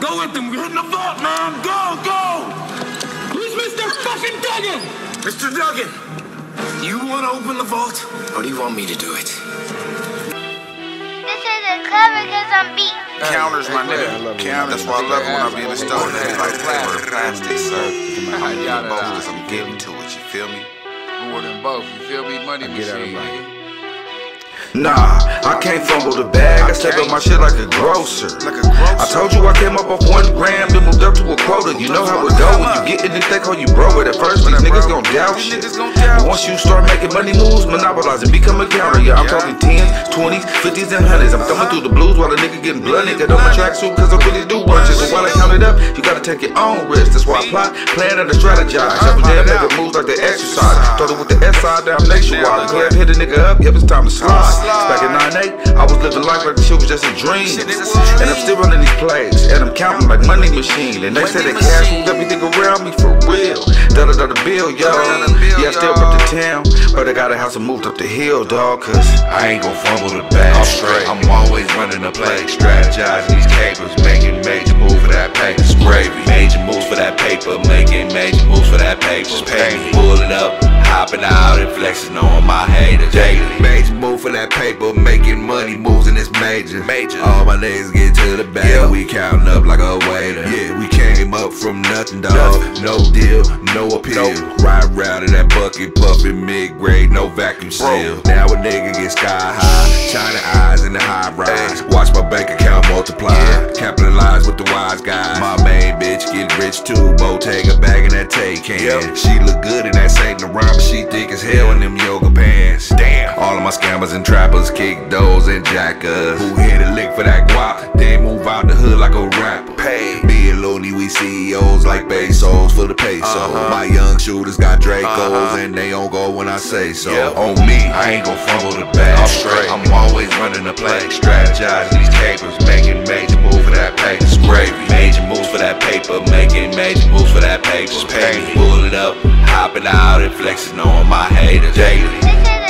Go with them. We're hitting the vault, man. Go, go. Who's Mr. fucking Duggan? Mr. Duggan, you want to open the vault, or do you want me to do it? This is a Clever Kisum beat. Counters, my nigga. Counters. That's why I love it when I be in the store. Niggas like that. Plastic, sir. I'm getting both cause I'm getting to it. You feel me? More than both, you feel me? Money machine, nigga. Nah, I can't fumble the bag. I step up my shit like a grocer. Like a grocer. I told you I came up off one gram, then moved up to a quota. You know how it when you get in and they call you bro. But at first, these niggas gon' doubt shit. niggas gon' doubt But once you start making money moves, monopolizing, become a counter. Yeah, I'm talking 10s, 20s, 50s, and 100s. I'm thumbing through the blues while the nigga getting blood. Nigga, on my tracksuit, cause I really do bunches. So while I count it up, you gotta take your own risk. That's why I plot, plan, and I strategize. Every day I make moves like the exercise. Started with the S side down nationwide. Glad hit a nigga up, yep, it's time to slide. Back in 98, I was living life like the shit was just a dream. And I'm still running these plays, and I'm counting like money machine. And they say that cash moves everything around me for real. Da da da the bill, yo. Yeah, I still rep the town, but I got a house and moved up the hill, dog. Cause I ain't gon' fumble the bag. I'm straight. I'm always running the play, strategizing these capers, making major moves for that paper. It's gravy. Major moves for that paper, making major moves for that paper. Pay me, pulling up, hopping out and flexing on my haters. Major. Major. All my niggas get to the bag, Yeah. we counting up like a waiter. Yeah, we came up from nothing, dog. Nothing. No deal, no appeal. Nope. Ride round in that bucket, puffin' mid grade, no vacuum seal. Now a nigga get sky high, China eyes in the high rise. Watch my bank account multiply, capitalize with the wise guys. My main bitch get rich too, Bottega bag in that take can. Yep. She look good in that Saint Laurent, but she thick as hell in them my scammers and trappers kick those and jackers. Who hit a lick for that guap, They move out the hood like a rapper. Pay. Me and Looney, we CEOs like pesos for the peso. Uh-huh. My young shooters got Dracos Uh-huh. and they don't go when I say so. Yeah. On me, I ain't gon' fumble the bag. I'm straight. I'm always running the play, strategizing these capers, making major moves for that paper. It's gravy. Major moves for that paper, making major moves for that paper. Just pay me, pull it up, hopping out and flexing on my haters daily. This is